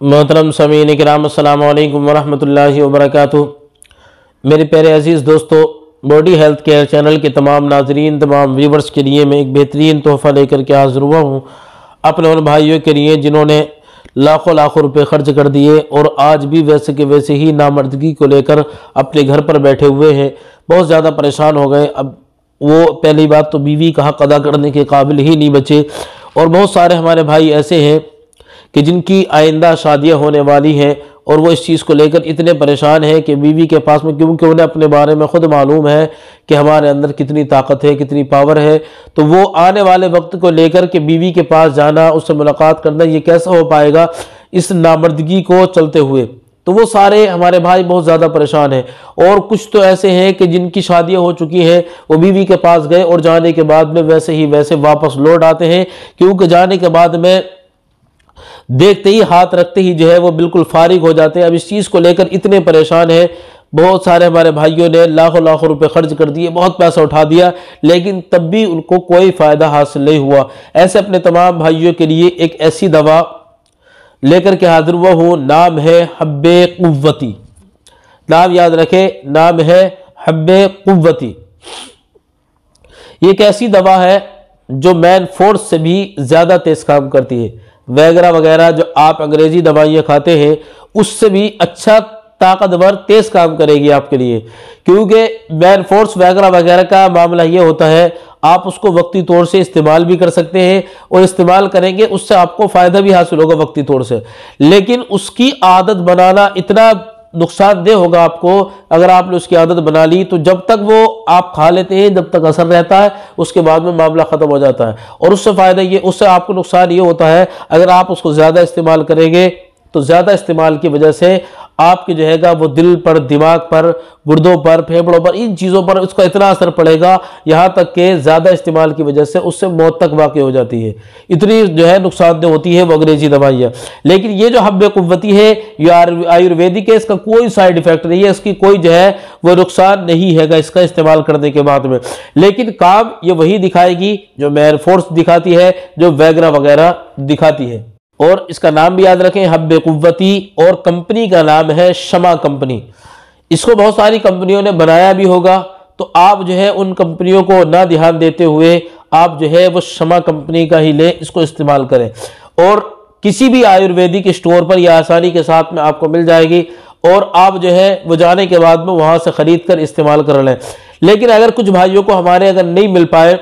मोहतरम समीन कराम अल्लाम वरहमल वबरक मेरे प्यारे अज़ीज़ दोस्तों, बॉडी हेल्थ केयर चैनल के तमाम नाजरीन, तमाम व्यूवर्स के लिए मैं एक बेहतरीन तोहफ़ा लेकर के हाजिर हुआ हूँ। अपने उन भाइयों के लिए जिन्होंने लाखों लाखों रुपए खर्च कर दिए और आज भी वैसे के वैसे ही नामर्दगी को लेकर अपने घर पर बैठे हुए हैं। बहुत ज़्यादा परेशान हो गए। अब वो पहली बात तो बीवी का हक अदा करने के काबिल ही नहीं बचे। और बहुत सारे हमारे भाई ऐसे हैं कि जिनकी आइंदा शादियाँ होने वाली हैं और वो इस चीज़ को लेकर इतने परेशान हैं कि बीवी के पास में क्योंकि उन्हें अपने बारे में ख़ुद मालूम है कि हमारे अंदर कितनी ताकत है, कितनी पावर है तो वो आने वाले वक्त को लेकर के बीवी के पास जाना, उससे मुलाकात करना, ये कैसा हो पाएगा? इस नामर्दगी को चलते हुए। तो वो सारे हमारे भाई बहुत ज़्यादा परेशान हैं। और कुछ तो ऐसे हैं कि जिनकी शादियाँ हो चुकी हैं, वो बीवी के पास गए और जाने के बाद में वैसे ही वैसे वापस लौट आते हैं, क्योंकि जाने के बाद में देखते ही, हाथ रखते ही जो है वो बिल्कुल फारिग हो जाते हैं। अब इस चीज़ को लेकर इतने परेशान हैं। बहुत सारे हमारे भाइयों ने लाखों लाखों रुपए खर्च कर दिए, बहुत पैसा उठा दिया, लेकिन तब भी उनको कोई फ़ायदा हासिल नहीं हुआ। ऐसे अपने तमाम भाइयों के लिए एक ऐसी दवा लेकर के हाजिर हुआ हूँ, नाम है हब्ब कुव्वती। नाम याद रखे, नाम है हब्ब कुव्वती। ये एक ऐसी दवा है जो मैन फोर्स से भी ज़्यादा तेज़ काम करती है। वगैरह वगैरह जो आप अंग्रेज़ी दवाइयाँ खाते हैं, उससे भी अच्छा ताकतवर, तेज़ काम करेगी आपके लिए। क्योंकि मैन फोर्स वगैरह वगैरह का मामला ये होता है, आप उसको वक्ती तौर से इस्तेमाल भी कर सकते हैं और इस्तेमाल करेंगे, उससे आपको फ़ायदा भी हासिल होगा वक्ती तौर से। लेकिन उसकी आदत बनाना इतना नुकसानदेह होगा आपको। अगर आपने उसकी आदत बना ली तो जब तक वो आप खा लेते हैं, जब तक असर रहता है, उसके बाद में मामला ख़त्म हो जाता है। और उससे फ़ायदा ये, उससे आपको नुकसान ये होता है, अगर आप उसको ज़्यादा इस्तेमाल करेंगे तो ज़्यादा इस्तेमाल की वजह से आपके जो है वो दिल पर, दिमाग पर, गुर्दों पर, फेफड़ों पर, इन चीज़ों पर उसका इतना असर पड़ेगा, यहाँ तक कि ज़्यादा इस्तेमाल की वजह से उससे मौत तक वाक़ हो जाती है। इतनी जो है नुकसानदेह होती है वो अंग्रेज़ी दवाइयाँ। लेकिन ये जो हब कुवती है, ये आयुर्वेदिक है, इसका कोई साइड इफ़ेक्ट नहीं है, इसकी कोई जो है वो नुकसान नहीं है इसका इस्तेमाल करने के बाद में। लेकिन काम ये वही दिखाएगी, जो मैर फोर्स दिखाती है, जो वैगरा वगैरह दिखाती है। और इसका नाम भी याद रखें हब कुवती और कंपनी का नाम है शमा कंपनी। इसको बहुत सारी कंपनियों ने बनाया भी होगा। तो आप जो है उन कंपनियों को ना ध्यान देते हुए आप जो है वो शमा कंपनी का ही लें, इसको इस्तेमाल करें। और किसी भी आयुर्वेदिक स्टोर पर यह आसानी के साथ में आपको मिल जाएगी, और आप जो है वो जाने के बाद में वहाँ से ख़रीद कर इस्तेमाल कर लें। लेकिन अगर कुछ भाइयों को हमारे अगर नहीं मिल पाए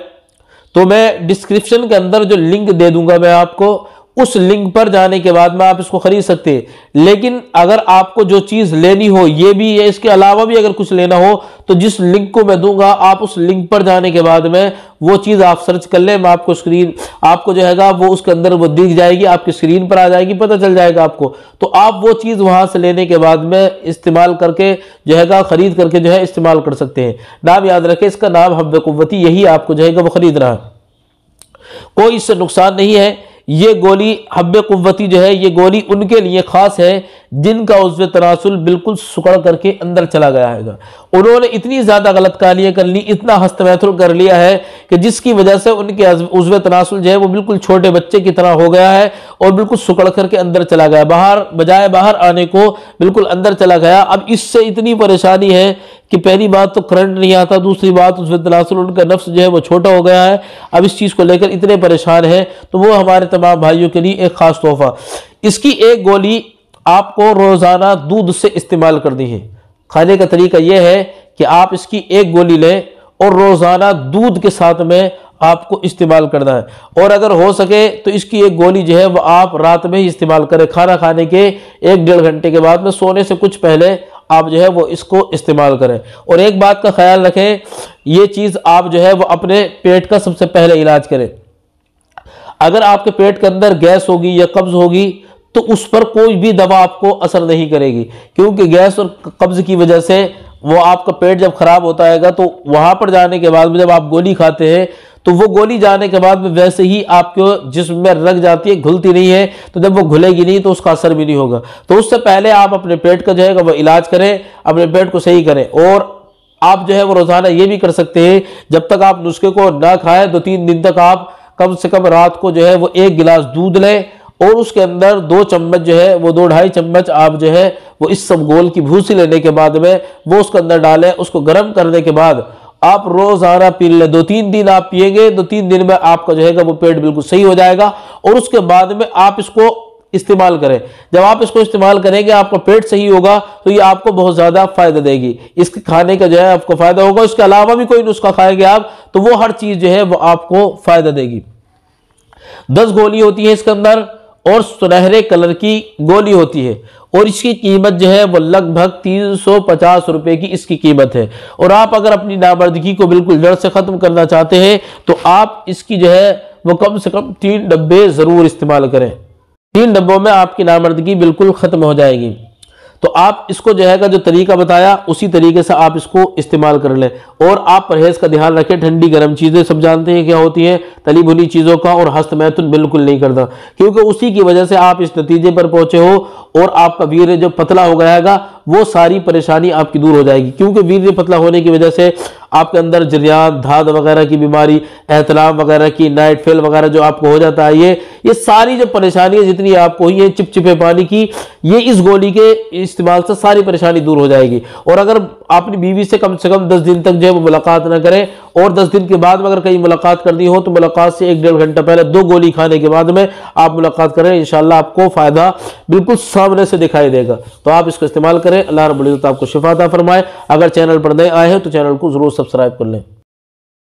तो मैं डिस्क्रिप्शन के अंदर जो लिंक दे दूँगा मैं आपको उस लिंक पर जाने के बाद में आप इसको खरीद सकते हैं। लेकिन अगर आपको जो चीज़ लेनी हो, ये भी है, इसके अलावा भी अगर कुछ लेना हो तो जिस लिंक को मैं दूँगा, आप उस लिंक पर जाने के बाद में वो चीज़ आप सर्च कर लें, मैं आपको स्क्रीन, आपको जो है वो उसके अंदर वो दिख जाएगी, आपकी स्क्रीन पर आ जाएगी, पता चल जाएगा आपको। तो आप वो चीज़ वहाँ से लेने के बाद में इस्तेमाल करके जो है खरीद करके जो है इस्तेमाल कर सकते हैं। नाम याद रखें, इसका नाम हम कुवती यही आपको जो है वो खरीद रहा है। कोई इससे नुकसान नहीं है ये गोली हब कुवती जो है, ये गोली उनके लिए ख़ास है, जिनका उज्व तनासुल बिल्कुल सुकड़ करके अंदर चला गया है। उन्होंने इतनी ज़्यादा गलत कालियाँ कर ली, इतना हस्तमैथुल कर लिया है कि जिसकी वजह से उनके उज्व तनासुल जो है, वो बिल्कुल छोटे बच्चे की तरह हो गया है और बिल्कुल सुकड़ करके अंदर चला गया। बाहर, बजाय बाहर आने को बिल्कुल अंदर चला गया। अब इससे इतनी परेशानी है कि पहली बात तो करंट नहीं आता, दूसरी बात उस तनासुल उनका नफ्स जो है वो छोटा हो गया है। अब इस चीज़ को लेकर इतने परेशान हैं तो वो हमारे तमाम भाइयों के लिए एक ख़ास तोहफ़ा। इसकी एक गोली आपको रोज़ाना दूध से इस्तेमाल करनी है। खाने का तरीका यह है कि आप इसकी एक गोली लें और रोज़ाना दूध के साथ में आपको इस्तेमाल करना है। और अगर हो सके तो इसकी एक गोली जो है वह आप रात में ही इस्तेमाल करें। खाना खाने के एक डेढ़ घंटे के बाद में सोने से कुछ पहले आप जो है वो इसको इस्तेमाल करें। और एक बात का ख्याल रखें, ये चीज़ आप जो है वो अपने पेट का सबसे पहले इलाज करें। अगर आपके पेट के अंदर गैस होगी या कब्ज़ होगी तो उस पर कोई भी दवा आपको असर नहीं करेगी, क्योंकि गैस और कब्ज की वजह से वो आपका पेट जब खराब होता है तो वहाँ पर जाने के बाद में जब आप गोली खाते हैं तो वो गोली जाने के बाद में वैसे ही आपको जिसम में रग जाती है, घुलती नहीं है तो जब वो घुलेगी नहीं तो उसका असर भी नहीं होगा। तो उससे पहले आप अपने पेट का जो है, वो इलाज करें, अपने पेट को सही करें। और आप जो है, वो रोज़ाना ये भी कर सकते हैं, जब तक आप नुस्खे को ना खाएँ, दो तीन दिन तक आप कम से कम रात को जो है, वो एक गिलास दूध लें, और उसके अंदर दो चम्मच जो है, वो दो ढाई चम्मच आप जो है, वो इस सब गोल की भूसी लेने के बाद में, वो उसके अंदर डालें, उसको गर्म करने के बाद आप रोज़ाना पी लें। दो तीन दिन आप पिएँगे, दो तीन दिन में आपका जो है वो पेट बिल्कुल सही हो जाएगा और उसके बाद में आप इसको इस्तेमाल करें। जब आप इसको इस्तेमाल करेंगे, आपका पेट सही होगा तो ये आपको बहुत ज़्यादा फ़ायदा देगी। इसके खाने का जो है आपको फ़ायदा होगा, इसके अलावा भी कोई नुस्खा खाएँगे आप तो वो हर चीज़ जो है वो आपको फ़ायदा देगी। दस गोली होती है इसके अंदर और सुनहरे कलर की गोली होती है। और इसकी कीमत जो है वो लगभग तीन सौ पचास रुपए की इसकी कीमत है। और आप अगर अपनी नामर्दगी को बिल्कुल जड़ से ख़त्म करना चाहते हैं तो आप इसकी जो है वो कम से कम तीन डब्बे ज़रूर इस्तेमाल करें। तीन डब्बों में आपकी नामर्दगी बिल्कुल ख़त्म हो जाएगी। तो आप इसको जो है जो तरीका बताया, उसी तरीके से आप इसको इस्तेमाल कर लें। और आप परहेज़ का ध्यान रखें, ठंडी गर्म चीज़ें सब जानते हैं क्या होती हैं, तली भुनी चीज़ों का और हस्त मैथुन बिल्कुल नहीं करता क्योंकि उसी की वजह से आप इस नतीजे पर पहुँचे हो और आपका वीर जो पतला हो गया वो सारी परेशानी आपकी दूर हो जाएगी। क्योंकि वीर पतला होने की वजह से आपके अंदर जरियान धाद वगैरह की बीमारी, एहतलाम वगैरह की नाइट फेल वगैरह जो आपको हो जाता है, ये ये सारी जो परेशानियाँ जितनी आपको हुई है, चिपचिपे पानी की, ये इस गोली के इस्तेमाल से सारी परेशानी दूर हो जाएगी। और अगर अपनी बीवी से कम से कम दस दिन तक जो है वो मुलाकात ना करें। और दस दिन के बाद में अगर कहीं मुलाकात करनी हो तो मुलाकात से एक डेढ़ घंटा पहले दो गोली खाने के बाद में आप मुलाकात करें। इंशाल्लाह आपको फ़ायदा बिल्कुल सामने से दिखाई देगा। तो आप इसका इस्तेमाल करें। अल्लाह रबुल्ज़त आपको शिफाता फरमाए। अगर चैनल पर नए आए हैं तो चैनल को ज़रूर सब्सक्राइब कर लें।